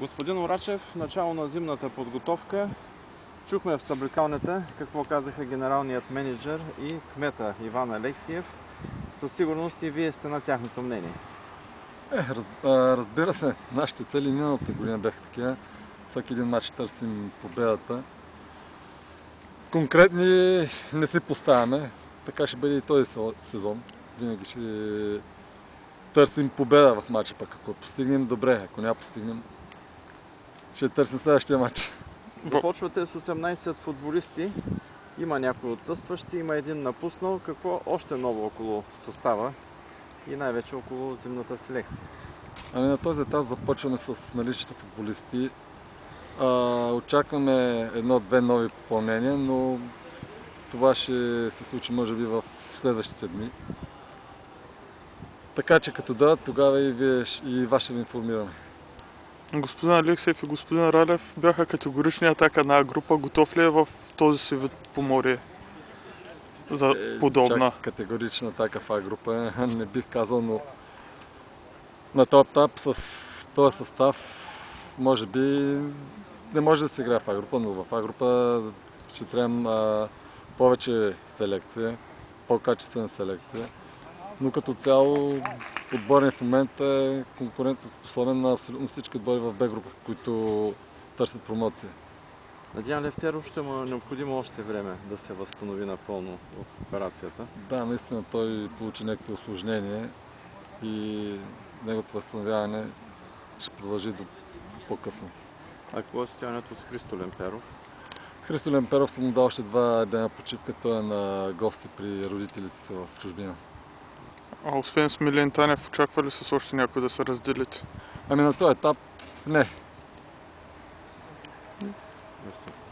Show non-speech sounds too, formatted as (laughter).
Господин Орачев, начало на зимната подготовка. Чухме в съблекалнята какво казаха генералният менеджер и кмета Иван Алексиев. Със сигурност и вие сте на тяхното мнение. Е, раз, разбира се, нашите цели миналата година бяха такива. Всеки един матч търсим победата. Конкретни не си поставяме. Така ще бъде и този сезон. Винаги ще търсим победа в матча. Пък ако постигнем, добре. Ако няма постигнем, ще търсим следващия матч. Започвате с 18 футболисти. Има някои отсъстващи, има един напуснал. Какво още ново около състава и най-вече около зимната селекция? Ами на този етап започваме с наличните футболисти. А, очакваме едно-две нови попълнения, но това ще се случи може би в следващите дни. Така че като дадат, тогава и, вие, и вас ще ви информираме. Господин Алексеев и господин Ралев бяха категорични атака на група. Готов ли е в този си вид поморие за подобна? Чак категорична атака в А-група (laughs) не бих казал, но на този етап с този състав може би не може да се играе в А-група, но в А-група ще трябва повече селекция, по-качествена селекция. Но като цяло отборен в момента е конкурентно способен на абсолютно всички отбори в Б група, които търсят промоция. Надян Левтеров ще му е необходимо още време да се възстанови напълно в операцията. Да, наистина той получи някакви осложнения и неговото възстановяване ще продължи до по-късно. А какво е състоянието с Христо Лемперов? Христо Лемперов съм му дал още два дена почивка. Той е на гости при родителите си в чужбина. А освен с Милен Танев, очаква ли с още някой да се разделите? Ами на този етап не. Мерси.